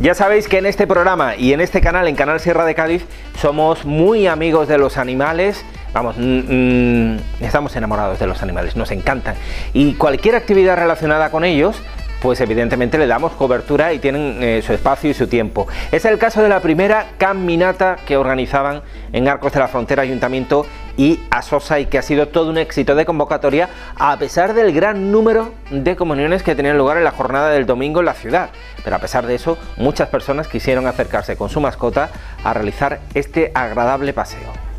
Ya sabéis que en este programa y en este canal, en Canal Sierra de Cádiz, somos muy amigos de los animales. Vamos, mm, mm, estamos enamorados de los animales, nos encantan. Y cualquier actividad relacionada con ellos pues evidentemente le damos cobertura y tienen eh, su espacio y su tiempo. Es el caso de la primera caminata que organizaban en Arcos de la Frontera Ayuntamiento y Asosa y que ha sido todo un éxito de convocatoria a pesar del gran número de comuniones que tenían lugar en la jornada del domingo en la ciudad. Pero a pesar de eso, muchas personas quisieron acercarse con su mascota a realizar este agradable paseo.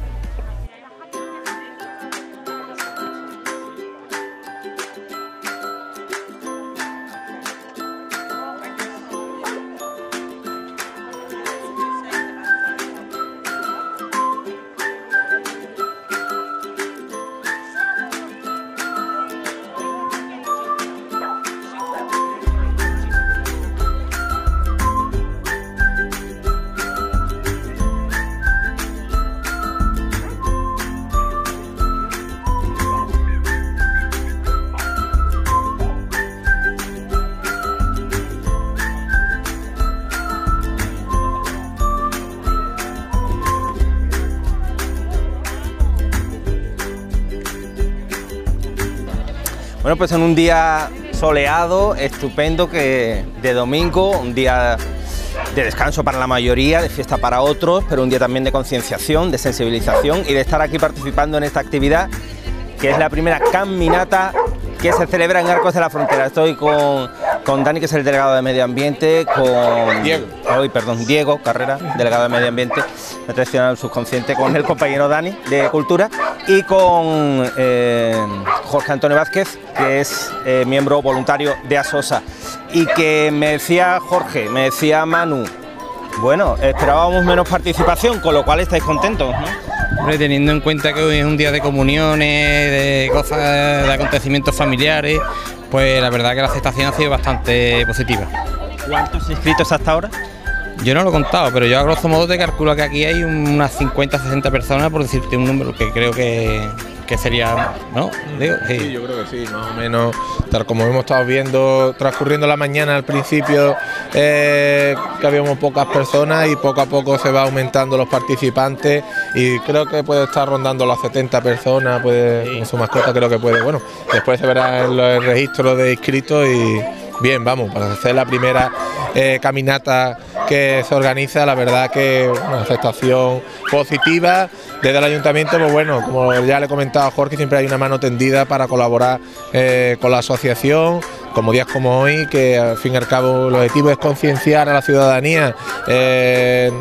Bueno, pues en un día soleado, estupendo, que de domingo, un día de descanso para la mayoría, de fiesta para otros, pero un día también de concienciación, de sensibilización y de estar aquí participando en esta actividad, que es la primera caminata que se celebra en Arcos de la Frontera. Estoy con, con Dani, que es el delegado de Medio Ambiente, con Diego, hoy, perdón, Diego Carrera, delegado de Medio Ambiente, el subconsciente, con el compañero Dani de Cultura y con eh, Jorge Antonio Vázquez, que es eh, miembro voluntario de ASOSA. Y que me decía Jorge, me decía Manu, bueno, esperábamos menos participación, con lo cual estáis contentos, ¿no? Hombre, teniendo en cuenta que hoy es un día de comuniones, de cosas, de acontecimientos familiares, pues la verdad que la aceptación ha sido bastante positiva. ¿Cuántos inscritos hasta ahora? Yo no lo he contado, pero yo a grosso modo te calculo que aquí hay unas 50, 60 personas, por decirte un número que creo que, que sería, ¿no? Digo, Sí, sí. yo creo que sí, más o menos, tal como hemos estado viendo, transcurriendo la mañana al principio, eh, que habíamos pocas personas y poco a poco se va aumentando los participantes y creo que puede estar rondando las 70 personas, puede, con su mascota creo que puede, bueno, después se verá el registro de inscritos y bien, vamos, para hacer la primera eh, caminata que se organiza, la verdad que una aceptación positiva. Desde el ayuntamiento, pues bueno, como ya le he comentado a Jorge, siempre hay una mano tendida para colaborar eh, con la asociación, como días como hoy, que al fin y al cabo el objetivo es concienciar a la ciudadanía eh,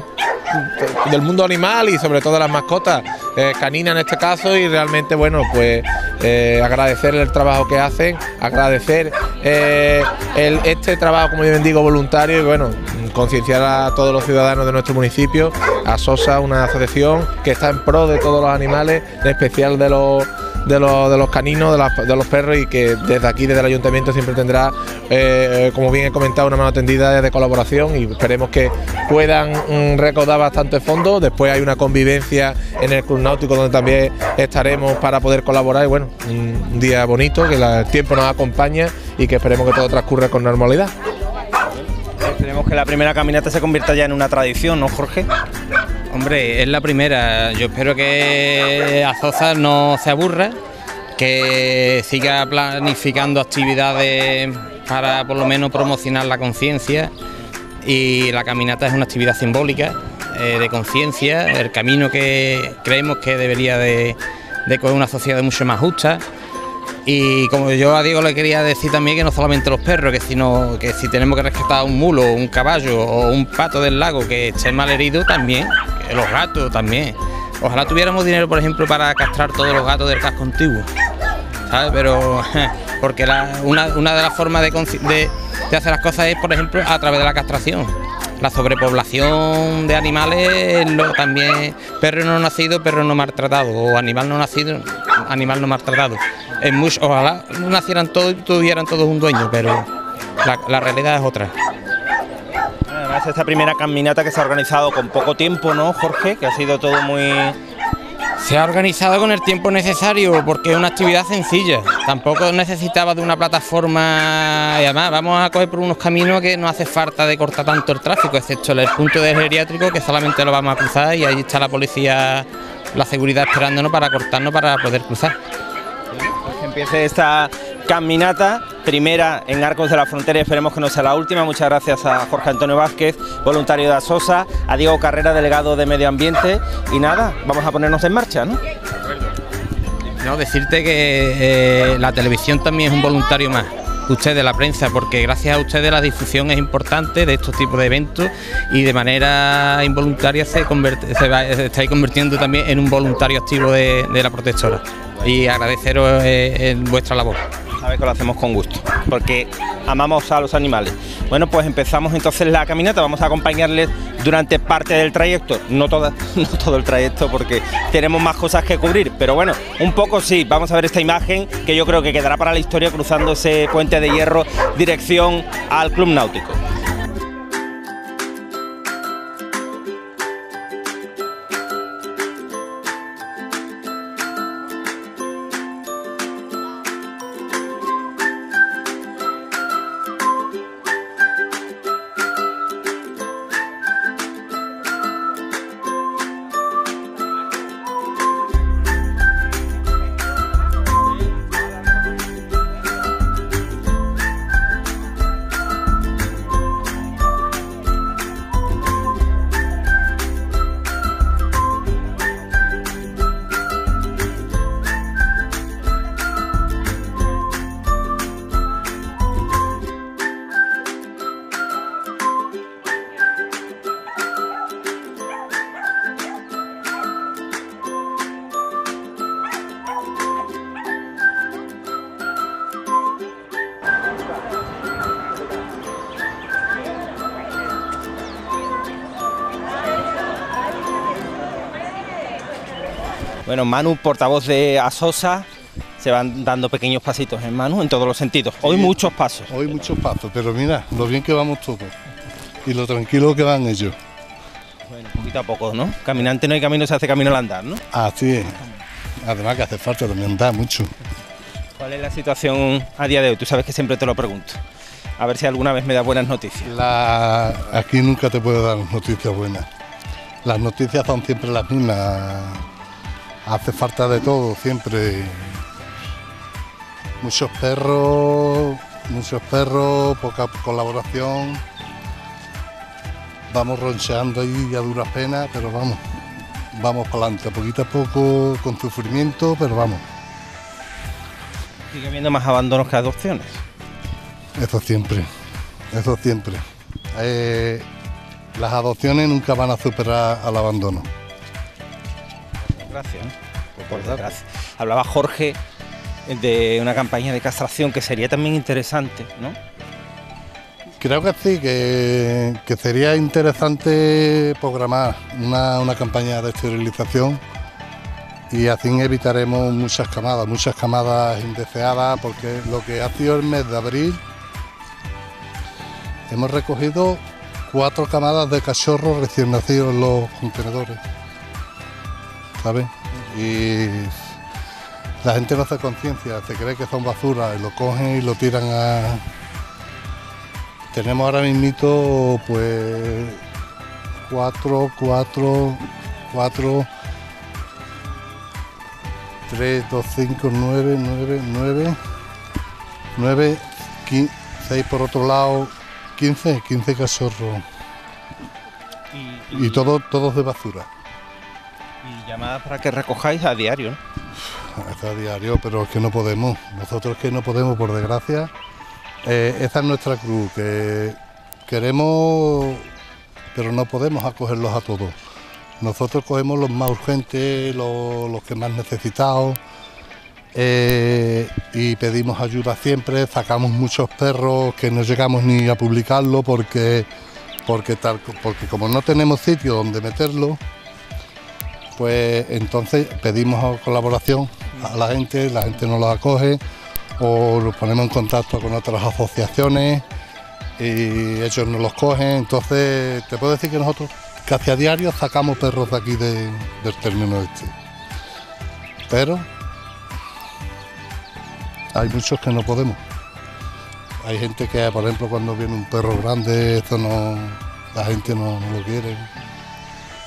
del mundo animal y sobre todo de las mascotas, eh, canina en este caso, y realmente, bueno, pues eh, agradecer el trabajo que hacen, agradecer eh, este trabajo, como yo bien digo, voluntario, y bueno, concienciar a todos los ciudadanos de nuestro municipio, a SOSA, una asociación que está en pro de todos los animales, en especial de los de los, de los caninos, de, los perros y que desde aquí, desde el ayuntamiento, siempre tendrá, eh, como bien he comentado, una mano tendida de colaboración y esperemos que puedan mm, recaudar bastante fondos. Después hay una convivencia en el Club Náutico donde también estaremos para poder colaborar y bueno, un, día bonito, que el tiempo nos acompaña y que esperemos que todo transcurra con normalidad. Esperemos que la primera caminata se convierta ya en una tradición, ¿no, Jorge? Hombre, es la primera. Yo espero que Azoza no se aburra, que siga planificando actividades para por lo menos promocionar la conciencia. Y la caminata es una actividad simbólica eh, de conciencia, el camino que creemos que debería de, de coger una sociedad mucho más justa. Y como yo a Diego le quería decir también que no solamente los perros, que sino que si tenemos que rescatar un mulo, un caballo o un pato del lago que esté mal herido también, los gatos también. Ojalá tuviéramos dinero, por ejemplo, para castrar todos los gatos del casco antiguo. ¿Sabes? Pero porque una, una de las formas de, hacer las cosas es, por ejemplo, a través de la castración. La sobrepoblación de animales, también perro no nacido, perro no maltratado, o animal no nacido, animal no maltratado. Es mucho, ojalá nacieran todos y tuvieran todos un dueño, pero la realidad es otra. Además, esta primera caminata que se ha organizado con poco tiempo, ¿no, Jorge? Que ha sido todo muy Se ha organizado con el tiempo necesario porque es una actividad sencilla. Tampoco necesitaba de una plataforma y además vamos a coger por unos caminos que no hace falta de cortar tanto el tráfico, excepto el punto de geriátrico que solamente lo vamos a cruzar y ahí está la policía, la seguridad esperándonos para cortarnos para poder cruzar. Pues empiece esta caminata, primera en Arcos de la Frontera esperemos que no sea la última. Muchas gracias a Jorge Antonio Vázquez, voluntario de Asosa, a Diego Carrera, delegado de Medio Ambiente y nada, vamos a ponernos en marcha, ¿no? No, decirte que eh, la televisión también es un voluntario más ustedes, la prensa, porque gracias a ustedes la difusión es importante de estos tipos de eventos y de manera involuntaria se, convierte, estáis convirtiendo también en un voluntario activo de, de la protectora. Y agradeceros eh, vuestra labor. Que lo hacemos con gusto, porque amamos a los animales. Bueno, pues empezamos entonces la caminata, vamos a acompañarles durante parte del trayecto, no, toda, no todo el trayecto porque tenemos más cosas que cubrir, pero bueno, un poco sí, vamos a ver esta imagen que yo creo que quedará para la historia cruzando ese puente de hierro dirección al Club Náutico. Bueno, Manu, portavoz de Asosa, se van dando pequeños pasitos en Manu en todos los sentidos. Hoy muchos pasos. Hoy muchos pasos, pero mira, lo bien que vamos todos y lo tranquilo que van ellos. Bueno, poquito a poco, ¿no? Caminante no hay camino, se hace camino al andar, ¿no? Así es. Además que hace falta también andar mucho. ¿Cuál es la situación a día de hoy? Tú sabes que siempre te lo pregunto. A ver si alguna vez me da buenas noticias. La... Aquí nunca te puedo dar noticias buenas. Las noticias son siempre las mismas hace falta de todo siempre. Muchos perros, muchos perros, poca colaboración. Vamos roncheando ahí a duras penas, pero vamos, vamos para adelante, poquito a poco, con sufrimiento, pero vamos. Sigue habiendo más abandonos que adopciones. Eso siempre, eso siempre. Eh, las adopciones nunca van a superar al abandono. Gracias. Por desgracia. Hablaba Jorge de una campaña de castración que sería también interesante, ¿no? Creo que sí, que, que sería interesante programar una, una, campaña de esterilización y así evitaremos muchas camadas, muchas camadas indeseadas, porque lo que ha sido el mes de abril hemos recogido cuatro camadas de cachorros recién nacidos en los contenedores. ¿Sabes? Y la gente no hace conciencia, se cree que son basura y lo cogen y lo tiran a... Tenemos ahora mismo pues cuatro, cuatro, cuatro, tres, dos, cinco, nueve, nueve, nueve, nueve, seis por otro lado, quince, quince cachorros. Y, y todo, todos de basura. Llamadas para que recojáis a diario, ¿no? A diario, pero es que no podemos. Nosotros que no podemos, por desgracia. Eh, esa es nuestra cruz, que queremos, pero no podemos acogerlos a todos. Nosotros cogemos los más urgentes, los, los que más necesitados. Eh, y pedimos ayuda siempre, sacamos muchos perros que no llegamos ni a publicarlo porque, porque, tal, porque como no tenemos sitio donde meterlo, pues entonces pedimos colaboración a la gente, la gente nos los acoge o nos ponemos en contacto con otras asociaciones y ellos nos los cogen. Entonces te puedo decir que nosotros casi a diario sacamos perros de aquí de, del término este. pero hay muchos que no podemos. Hay gente que, por ejemplo, cuando viene un perro grande, esto no, la gente no lo quiere.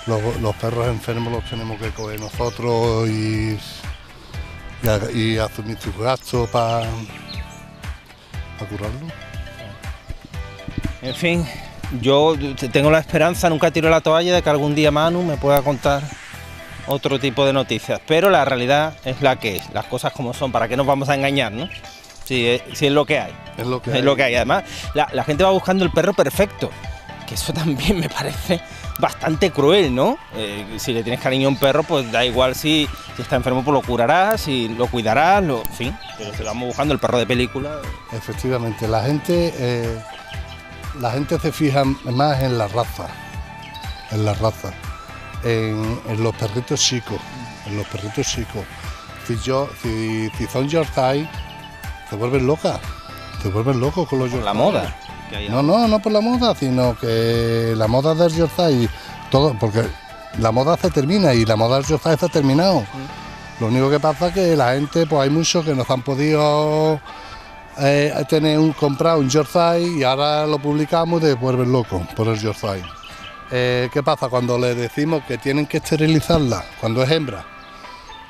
Los, los perros enfermos los tenemos que coger nosotros y, y, y asumir sus gastos para curarlo. En fin, yo tengo la esperanza, nunca tiro la toalla de que algún día Manu me pueda contar otro tipo de noticias. Pero la realidad es la que es, las cosas como son, ¿para qué nos vamos a engañar, no? Si es, si es lo que hay. Es lo que Es hay. lo que hay. Además, la, la gente va buscando el perro perfecto. Que eso también me parece bastante cruel, ¿no? Eh, si le tienes cariño a un perro, pues da igual si, si está enfermo, pues lo curarás, si lo cuidarás, lo, en fin. Pero si vamos buscando el perro de película. Efectivamente, la gente, eh, la gente se fija más en la raza, en la raza, en, en los perritos chicos, en los perritos chicos. Si yo, si, si son Yorkshire, se vuelven locas, se vuelven locos con los Por la Yorkshire. moda. Que hay No, no, no por la moda, sino que la moda del Yorkshire, todo, porque la moda se termina y la moda del se ha terminado. Lo único que pasa es que la gente, pues hay muchos que nos han podido eh, tener un comprado un Yorkshire y ahora lo publicamos y se vuelven locos por el Yorkshire. Eh, ¿Qué pasa cuando le decimos que tienen que esterilizarla cuando es hembra?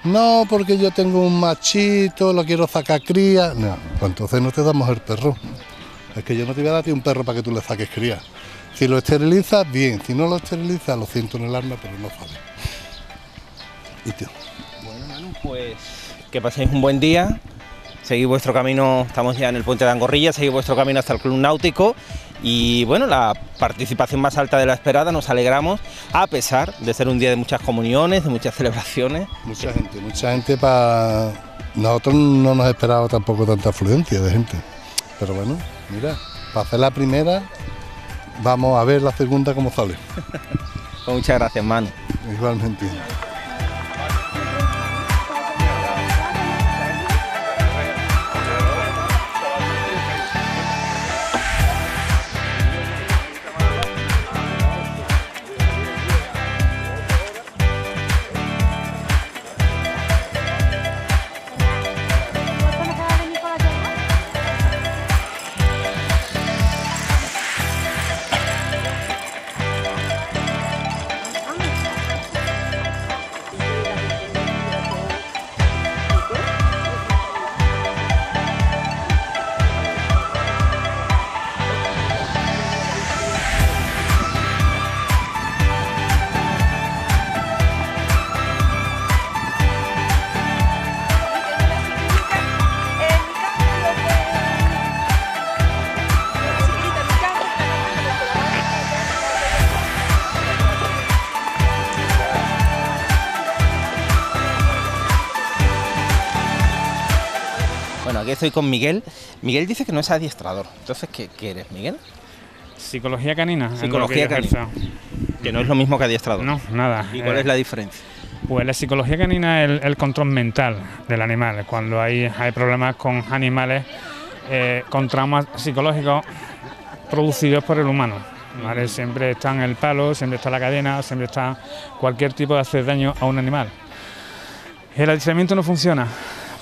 No, porque yo tengo un machito, lo quiero sacar cría. No, pues entonces no te damos el perro. Es que yo no te voy a dar a ti un perro para que tú le saques cría. Si lo esterilizas, bien. Si no lo esterilizas, lo siento en el alma, pero no sale. Y tío, Bueno, Manu, pues que paséis un buen día. Seguid vuestro camino, estamos ya en el puente de Angorrilla, seguid vuestro camino hasta el Club Náutico y bueno, la participación más alta de la esperada, nos alegramos, a pesar de ser un día de muchas comuniones, de muchas celebraciones. mucha gente, mucha gente para... Nosotros no nos esperaba tampoco tanta afluencia de gente. Pero bueno, mira, para hacer la primera, vamos a ver la segunda cómo sale. Pues muchas gracias, Manu. Igualmente. Bueno, aquí estoy con Miguel. Miguel dice que no es adiestrador. Entonces, ¿qué, qué eres, Miguel? Psicología canina. Psicología que canina. Que no es lo mismo que adiestrador. No, nada. ¿Y cuál Eh, es la diferencia? Pues la psicología canina es el, el control mental del animal. Cuando hay, hay problemas con animales, eh, con traumas psicológicos producidos por el humano. ¿vale? Siempre está en el palo, siempre está la cadena, siempre está cualquier tipo de hacer daño a un animal. El adiestramiento no funciona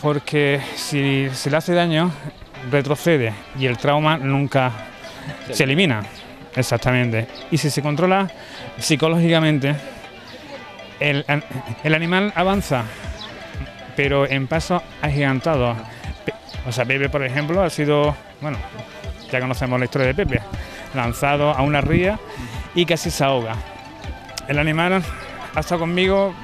porque si se le hace daño, retrocede y el trauma nunca se elimina. Exactamente. Y si se controla psicológicamente, el, an- el animal avanza, pero en pasos agigantados. O sea, Pepe, por ejemplo, ha sido, bueno, ya conocemos la historia de Pepe, lanzado a una ría y casi se ahoga. El animal ha estado conmigo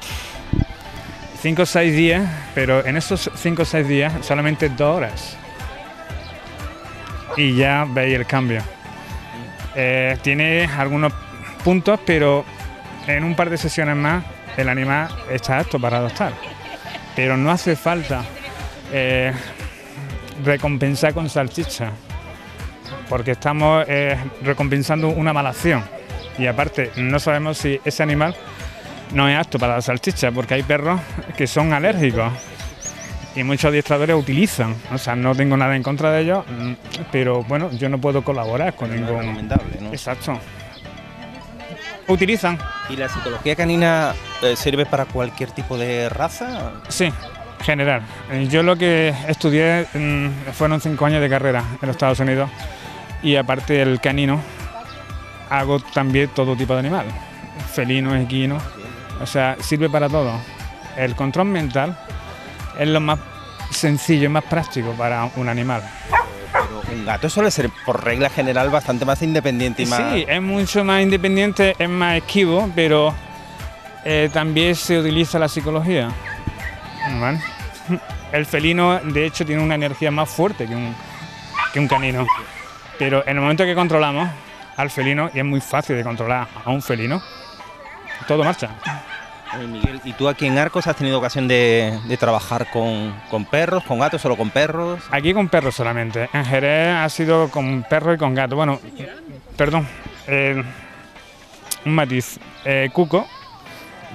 5 o 6 días, pero en esos 5 o 6 días solamente 2 horas. Y ya veis el cambio. Eh, tiene algunos puntos, pero en un par de sesiones más el animal está apto para adoptar. Pero no hace falta eh, recompensar con salchicha, porque estamos eh, recompensando una mala acción. Y aparte, no sabemos si ese animal no es apto para la salchicha, porque hay perros que son alérgicos. Y muchos adiestradores utilizan, o sea, no tengo nada en contra de ellos, mm, pero bueno, yo no puedo colaborar con No es ningún... recomendable, ¿no? Exacto. utilizan. ¿Y la psicología canina eh, sirve para cualquier tipo de raza? Sí, general. Eh, Yo lo que estudié mm, fueron cinco años de carrera en los Estados Unidos y aparte del canino, hago también todo tipo de animal, felino, equino, o sea, sirve para todo. El control mental es lo más sencillo y más práctico para un animal. Pero un gato suele ser, por regla general, bastante más independiente y más... Sí, es mucho más independiente, es más esquivo, pero eh, también se utiliza la psicología. ¿vale? El felino, de hecho, tiene una energía más fuerte que un, que un canino. Pero en el momento que controlamos al felino, y es muy fácil de controlar a un felino, todo marcha. Miguel, ¿y tú aquí en Arcos has tenido ocasión de, de trabajar con, con perros, con gatos, solo con perros? Aquí con perros solamente. En Jerez ha sido con perro y con gato. Bueno, perdón, eh, un matiz. Eh, Cuco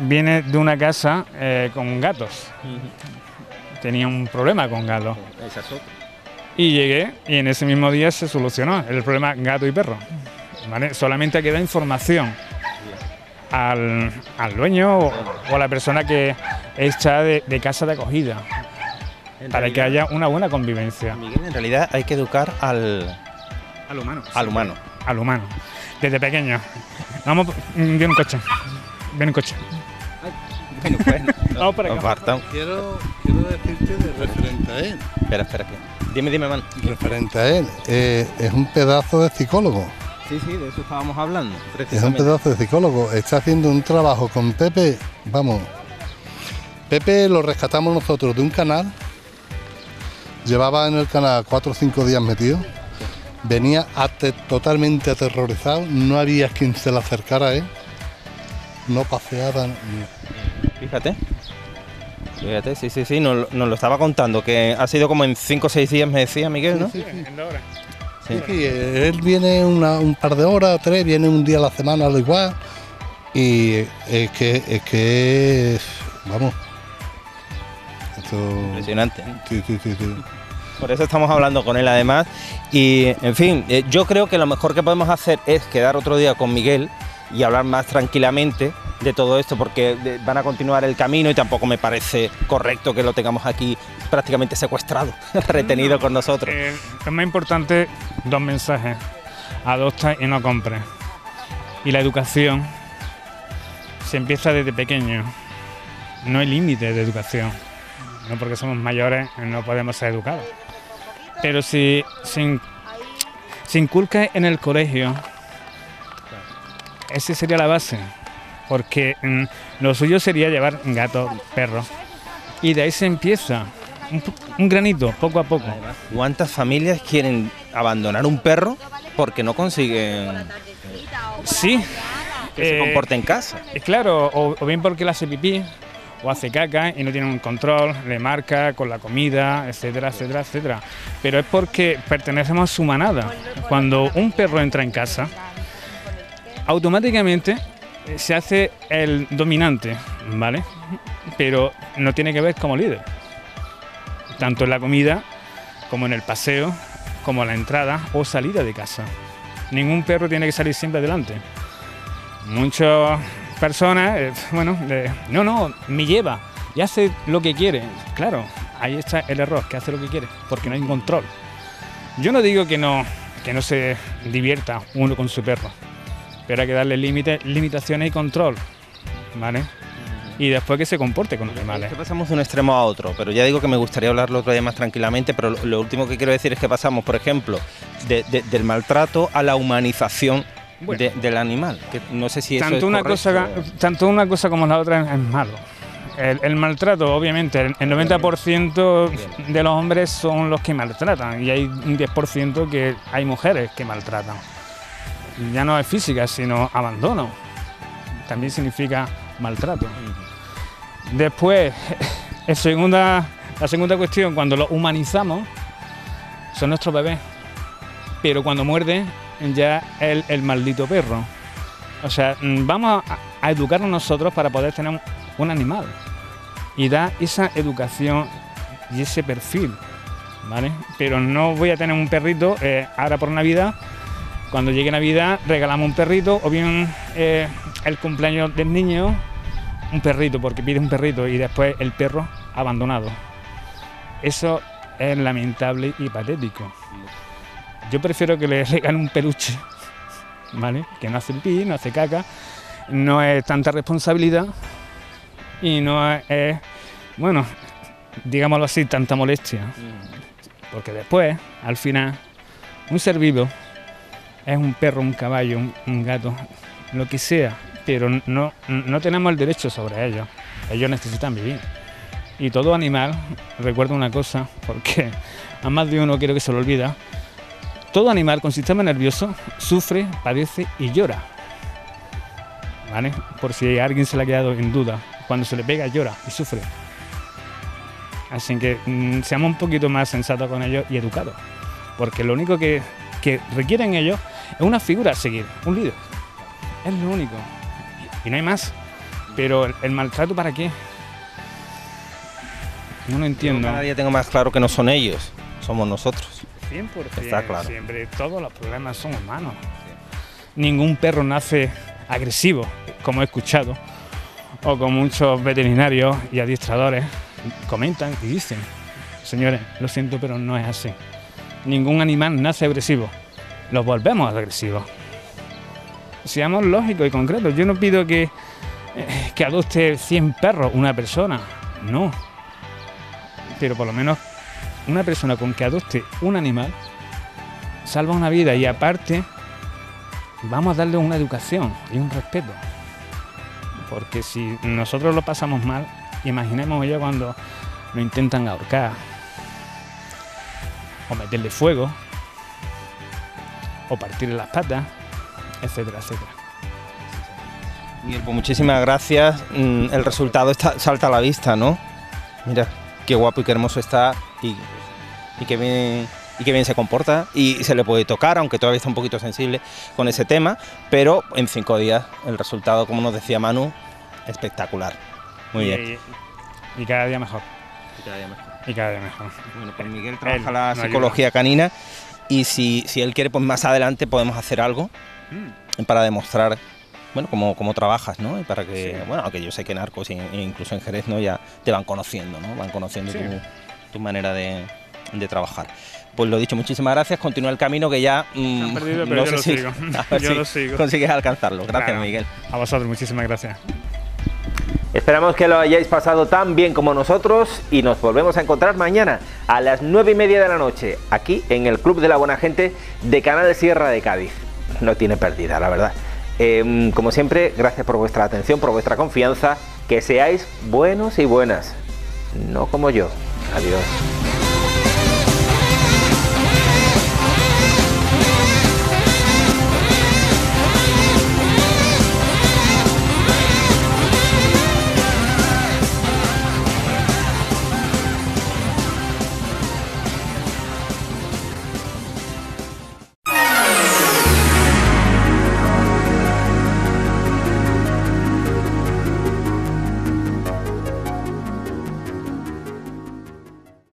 viene de una casa eh, con gatos. Tenía un problema con gatos. Y llegué y en ese mismo día se solucionó el problema gato y perro. ¿vale? Solamente hay que dar información al, al dueño o, o a la persona que está de, de casa de acogida para que haya una buena convivencia. Miguel, en realidad hay que educar al, Al humano. al humano. Al humano. Desde pequeño. Vamos, mm, viene un coche. Viene un coche. Bueno, pues, Vamos para acá. Quiero, quiero decirte de referente a él. Espera, espera. Que... Dime, dime, man. Referente a él, eh, es un pedazo de psicólogo. Sí, sí, de eso estábamos hablando. Es un pedazo de psicólogo. Está haciendo un trabajo con Pepe. Vamos. Pepe lo rescatamos nosotros de un canal. Llevaba en el canal cuatro o cinco días metido. Venía ate- totalmente aterrorizado. No había quien se le acercara a él. No paseaba. ni- Fíjate. Fíjate, sí, sí, sí, nos, nos lo estaba contando, que ha sido como en 5 o 6 días, me decía Miguel, ¿no? Sí, sí, él viene una- un par de horas, tres, viene un día a la semana al igual. Y es que, es que, vamos. Esto, Impresionante. sí, sí, sí, sí. Por eso estamos hablando con él además. Y, en fin, eh, yo creo que lo mejor que podemos hacer es quedar otro día con Miguel y hablar más tranquilamente de todo esto, porque van a continuar el camino y tampoco me parece correcto que lo tengamos aquí prácticamente secuestrado, retenido con nosotros. Eh, es más importante dos mensajes. Adopta y no compre. Y la educación se empieza desde pequeño. No hay límite de educación. No porque somos mayores no podemos ser educados. Pero si se inculca en el colegio, esa sería la base. Porque mm, lo suyo sería llevar gatos, perros. Y de ahí se empieza. Un, granito, poco a poco. ¿Cuántas familias quieren abandonar un perro porque no consiguen Sí. que se Eh, comporte en casa? eh, Claro, o, o bien porque le hace pipí o hace caca y no tiene un control, le marca con la comida, etcétera, etcétera, etcétera. Pero es porque pertenecemos a su manada. Cuando un perro entra en casa, automáticamente eh, se hace el dominante, ¿vale? Pero no tiene que ver como líder. Tanto en la comida como en el paseo, como en la entrada o salida de casa. Ningún perro tiene que salir siempre adelante. Muchas personas, eh, bueno, de, no, no, me lleva y hace lo que quiere. Claro, ahí está el error, que hace lo que quiere, porque no hay control. Yo no digo que no, que no se divierta uno con su perro, pero hay que darle límites, limitaciones y control, ¿vale? Y después que se comporte con los Es animales. que pasamos de un extremo a otro, pero ya digo que me gustaría hablarlo otro día más tranquilamente, pero lo, lo último que quiero decir es que pasamos, por ejemplo, de- de- del maltrato a la humanización Bueno. de- del animal, que no sé si eso tanto es una correcto. cosa tanto una cosa como la otra es, es malo el, el maltrato obviamente el, el 90% de los hombres son los que maltratan y hay un 10% que hay mujeres que maltratan ya no es física sino abandono también significa maltrato después la segunda cuestión cuando lo humanizamos son nuestros bebés pero cuando muerde ya el, el maldito perro. O sea, mm, vamos a, a educarnos nosotros para poder tener un, animal y dar esa educación y ese perfil, ¿vale? Pero no voy a tener un perrito eh, ahora por Navidad. Cuando llegue Navidad regalamos un perrito o bien eh, el cumpleaños del niño, un perrito, porque pide un perrito y después el perro abandonado. Eso es lamentable y patético. Yo prefiero que le regalen un peluche, ¿vale? Que no hace pipí, no hace caca, no es tanta responsabilidad y no es, es, bueno, digámoslo así, tanta molestia. Porque después, al final, un ser vivo es un perro, un caballo, un, gato, lo que sea, pero no, no tenemos el derecho sobre ellos. Ellos necesitan vivir. Y todo animal, recuerdo una cosa, porque a más de uno quiero que se lo olvida, todo animal con sistema nervioso sufre, padece y llora. ¿Vale? Por si a alguien se le ha quedado en duda, cuando se le pega llora y sufre. Así que mm, seamos un poquito más sensatos con ellos y educados. Porque lo único que, que requieren ellos es una figura a seguir, un líder. Es lo único. Y no hay más. Pero el, el maltrato para qué? No lo entiendo. Cada día tengo más claro que no son ellos, somos nosotros. 100%. Está claro. Siempre todos los problemas son humanos. Ningún perro nace agresivo, como he escuchado, o como muchos veterinarios y adiestradores comentan y dicen. Señores, lo siento, pero no es así. Ningún animal nace agresivo. Los volvemos agresivos. Seamos lógicos y concretos. Yo no pido que, eh, que adopte 100 perros una persona. No. Pero por lo menos una persona con que adopte un animal salva una vida y aparte vamos a darle una educación y un respeto. Porque si nosotros lo pasamos mal, imaginemos ya cuando lo intentan ahorcar o meterle fuego o partirle las patas, etcétera, etcétera. Miguel, pues muchísimas gracias. Mm, El resultado está, salta a la vista, ¿no? Mira, qué guapo y qué hermoso está y, y qué bien y qué bien se comporta y se le puede tocar, aunque todavía está un poquito sensible con ese tema, pero en cinco días el resultado, como nos decía Manu, espectacular. Muy bien. Y, cada día mejor. Y cada día mejor. Y cada día mejor. Bueno, pues Miguel trabaja Él la ayuda. psicología canina y si, si él quiere, pues más adelante podemos hacer algo Mm. para demostrar bueno, cómo, cómo trabajas, ¿no? Y para que, bueno, aunque yo sé que en Arcos e incluso en Jerez, ¿no? Ya te van conociendo, ¿no? Van conociendo Sí. tu, tu manera de, de trabajar. Pues lo dicho, muchísimas gracias. Continúa el camino que ya mm, han perdido, no pero yo sé lo si, sigo. a ver Yo si lo sigo. consigues alcanzarlo. Gracias, Claro. Miguel. A vosotros, muchísimas gracias. Esperamos que lo hayáis pasado tan bien como nosotros y nos volvemos a encontrar mañana a las 9 y media de la noche aquí en el Club de la Buena Gente de Canal Sierra de Cádiz. No tiene pérdida, la verdad. Eh, como siempre, gracias por vuestra atención, por vuestra confianza. Que seáis buenos y buenas. No como yo. Adiós.